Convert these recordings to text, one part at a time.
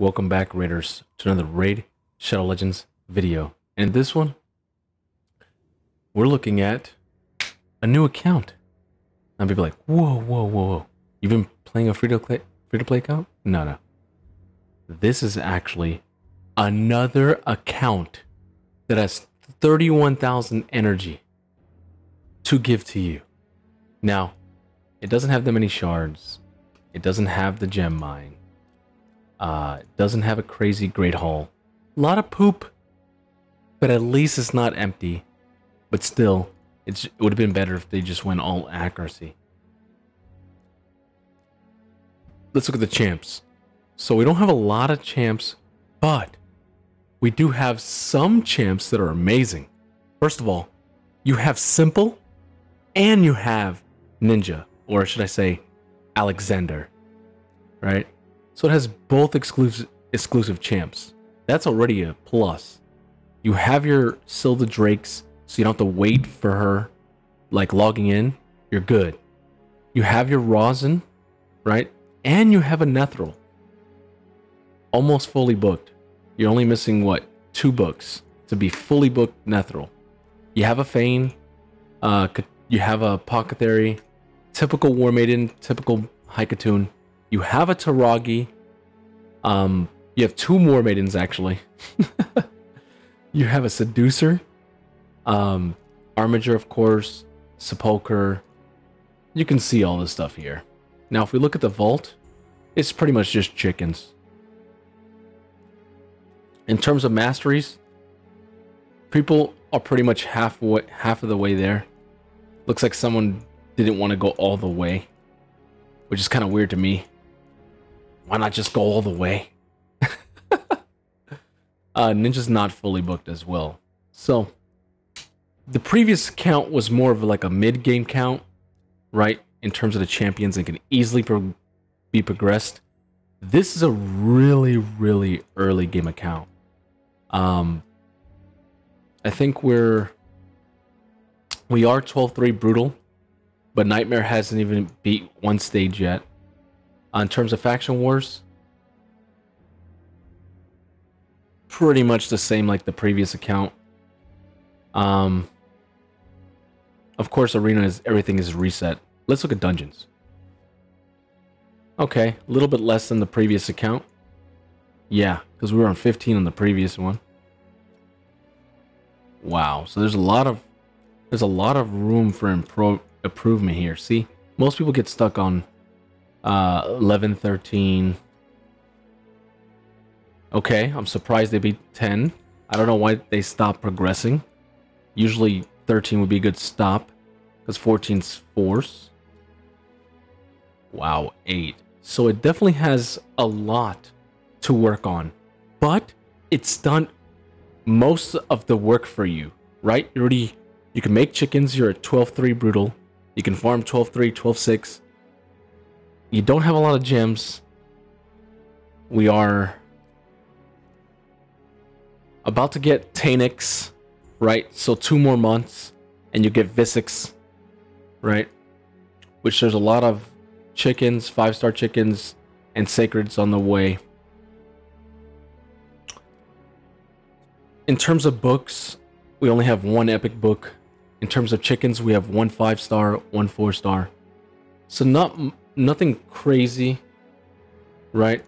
Welcome back, Raiders, to another Raid Shadow Legends video. And in this one, we're looking at a new account. And people like, whoa, whoa, whoa, whoa. You've been playing a free to play free play account? No, no. This is actually another account that has 31,000 energy to give to you. Now, it doesn't have that many shards. It doesn't have the gem mine. Uh, doesn't have a crazy great haul. A lot of poop, but at least it's not empty. But still, it's, it would have been better if they just went all accuracy. Let's look at the champs. So we don't have a lot of champs, but we do have some champs that are amazing. First of all, you have Simple and you have Ninja, or should I say Alexander, right? So it has both exclusive exclusive champs. That's already a plus. You have your Silda Drakes, so you don't have to wait for her like logging in. You're good. You have your Rosin, right? And you have a Nethril. Almost fully booked. You're only missing what? Two books to be fully booked Nethril. You have a Fane, uh, you have a Apothecary, typical War Maiden, typical High Khatun. You have a Taragi. Um, you have two more maidens actually. you have a seducer, um, Armiger, of course, sepulcher. You can see all this stuff here. Now, if we look at the vault, it's pretty much just chickens. In terms of masteries, people are pretty much half half of the way there. Looks like someone didn't want to go all the way, which is kind of weird to me. Why not just go all the way? uh, Ninja's not fully booked as well. So, the previous count was more of like a mid-game count, right? In terms of the champions and can easily pro be progressed. This is a really, really early game account. Um, I think we're we are 12-3 brutal, but Nightmare hasn't even beat one stage yet. Uh, in terms of faction wars, pretty much the same like the previous account. Um, of course, arena is everything is reset. Let's look at dungeons. Okay, a little bit less than the previous account. Yeah, because we were on 15 on the previous one. Wow, so there's a lot of there's a lot of room for impro improvement here. See, most people get stuck on uh, 11, 13. Okay, I'm surprised they beat 10. I don't know why they stopped progressing. Usually 13 would be a good stop because 14's force. Wow, 8. So it definitely has a lot to work on, but it's done most of the work for you, right? You already you can make chickens, you're at 12-3 brutal. You can farm 12-3, 12-6. You don't have a lot of gems. We are about to get Tanix, right? So two more months and you get Visix, right? Which there's a lot of chickens, five-star chickens, and sacreds on the way. In terms of books, we only have one epic book. In terms of chickens, we have one five-star, one four-star. So not nothing crazy, right?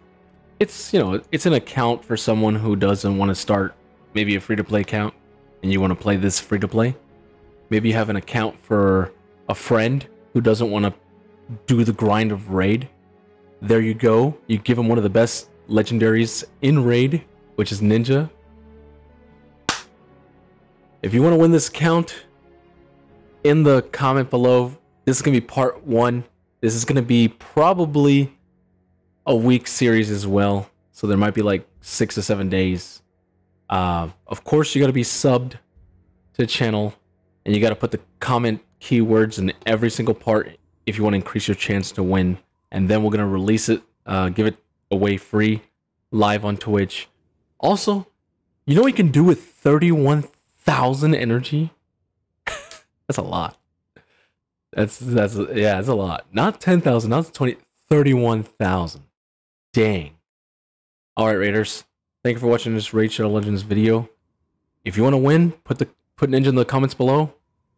It's, you know, it's an account for someone who doesn't want to start maybe a free-to-play account and you want to play this free-to-play. Maybe you have an account for a friend who doesn't want to do the grind of raid. There you go. You give him one of the best legendaries in raid, which is Ninja. If you want to win this account, in the comment below, this is going to be part one. This is going to be probably a week series as well. So there might be like six or seven days. Uh, of course, you got to be subbed to the channel and you got to put the comment keywords in every single part if you want to increase your chance to win. And then we're going to release it, uh, give it away free live on Twitch. Also, you know what you can do with 31,000 energy? that's a lot. That's, that's, yeah, that's a lot. Not 10,000, not 20, 31,000. Dang. All right, Raiders. Thank you for watching this Raid Shadow Legends video. If you want to win, put the put ninja in the comments below,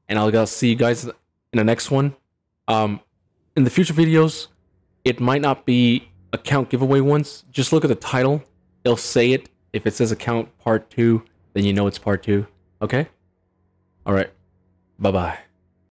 and I'll I'll see you guys in the next one. Um, in the future videos, it might not be account giveaway ones. Just look at the title; it'll say it. If it says account part two, then you know it's part two. Okay. All right. Bye bye.